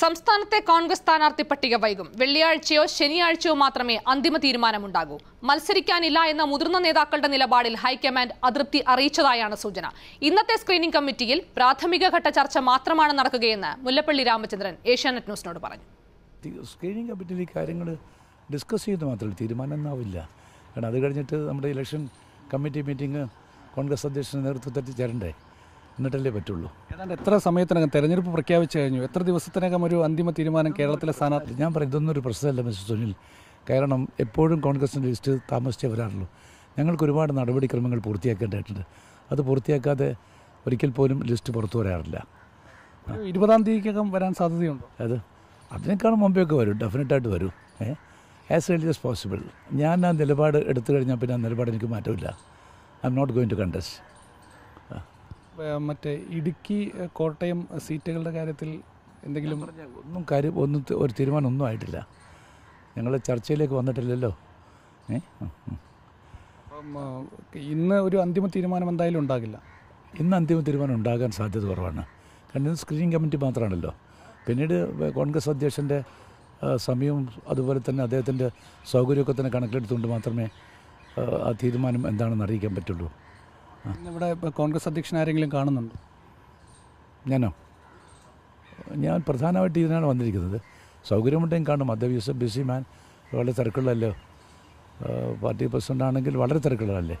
സംസ്ഥാനത്തെ കോൺഗ്രസ് സ്ഥാനാർത്ഥി പട്ടിക വൈകും. വെള്ളിയാഴ്ചയോ ശനിയാഴ്ചയോ മാത്രമേ അന്തിമ തീരുമാനമുണ്ടാകൂ. മത്സരിക്കാനില്ല എന്ന മുതിർന്ന നേതാക്കളുടെ നിലപാടിൽ ഹൈക്കമാൻഡ് അതൃപ്തി അറിയിച്ചതായാണ് സൂചന. ഇന്നത്തെ സ്ക്രീനിംഗ് കമ്മിറ്റിയിൽ പ്രാഥമിക ഘട്ട ചർച്ച മാത്രമാണ് നടക്കുകയെന്ന് മുല്ലപ്പള്ളി രാമചന്ദ്രൻ ഏഷ്യാനെറ്റ് ന്യൂസിനോട് പറഞ്ഞു. സ്ക്രീനിംഗ് കമ്മിറ്റിയിൽ ഈ കാര്യങ്ങൾ ഡിസ്കസ് ചെയ്യുന്നത് മാത്രമേ തീരുമാനം കാരണം അത് കഴിഞ്ഞിട്ട് നമ്മുടെ ഇലക്ഷൻ കമ്മിറ്റി മീറ്റിംഗ് കോൺഗ്രസ് അധ്യക്ഷന്റെ നേതൃത്വത്തിൽ ചേരണ്ടേ എന്നിട്ടല്ലേ പറ്റുള്ളൂ. ഏതാണ്ട് എത്ര സമയത്തിനകം തെരഞ്ഞെടുപ്പ് പ്രഖ്യാപിച്ചു കഴിഞ്ഞു? എത്ര ദിവസത്തിനകം ഒരു അന്തിമ തീരുമാനം കേരളത്തിലെ സ്ഥാനാർത്ഥി ഞാൻ പറയും ഇതൊന്നും ഒരു പ്രശ്നമല്ല മിസ്റ്റർ സുനിൽ. കാരണം എപ്പോഴും കോൺഗ്രസിന്റെ ലിസ്റ്റ് താമസിച്ചേ വരാറുള്ളൂ. ഞങ്ങൾക്ക് ഒരുപാട് നടപടിക്രമങ്ങൾ പൂർത്തിയാക്കേണ്ടതായിട്ടുണ്ട്. അത് പൂർത്തിയാക്കാതെ ഒരിക്കൽ പോലും ലിസ്റ്റ് പുറത്തു വരാറില്ല. ഇരുപതാം തീയതിക്കകം വരാൻ സാധ്യതയുണ്ടോ? അത് അതിനേക്കാളും മുമ്പേ ഒക്കെ വരും. ഡെഫിനറ്റായിട്ട് വരും. ഏ? ആസ് ഏർലി ആസ് പോസിബിൾ ഞാൻ ആ നിലപാട് എടുത്തു കഴിഞ്ഞാൽ പിന്നെ ആ നിലപാട് എനിക്ക് മാറ്റമില്ല. I am not going to contest മറ്റേ ഇടുക്കി കോട്ടയം സീറ്റുകളുടെ കാര്യത്തിൽ എന്തെങ്കിലും ഒന്നും കാര്യം ഒന്നും ഒരു തീരുമാനം ഒന്നും ആയിട്ടില്ല. ഞങ്ങൾ ചർച്ചയിലേക്ക് വന്നിട്ടില്ലല്ലോ. ഏ? ഇന്ന് ഒരു അന്തിമ തീരുമാനം എന്തായാലും ഉണ്ടാകില്ല. ഇന്ന് അന്തിമ തീരുമാനം ഉണ്ടാകാൻ സാധ്യത കുറവാണ്. കാരണം ഇന്ന് സ്ക്രീനിങ് കമ്മിറ്റി മാത്രമാണല്ലോ. പിന്നീട് കോൺഗ്രസ് അധ്യക്ഷന്റെ സമയവും അതുപോലെ തന്നെ അദ്ദേഹത്തിന്റെ സൗകര്യമൊക്കെ തന്നെ കണക്കിലെടുത്തുകൊണ്ട് മാത്രമേ ആ തീരുമാനം എന്താണെന്ന് അറിയിക്കാൻ പറ്റുള്ളൂ. ഇപ്പോൾ കോൺഗ്രസ് അധ്യക്ഷൻ ആരെങ്കിലും കാണുന്നുണ്ടോ? ഞാനോ? ഞാൻ പ്രധാനമായിട്ട് ഇതിനാണ് വന്നിരിക്കുന്നത്. സൗകര്യമുണ്ടെങ്കിൽ കാണും. അദ്ദേഹം ബിസി മാൻ വളരെ തിരക്കുള്ളതല്ലോ? പാർട്ടി പ്രസിഡന്റ് ആണെങ്കിൽ വളരെ തിരക്കുള്ളതല്ലേ?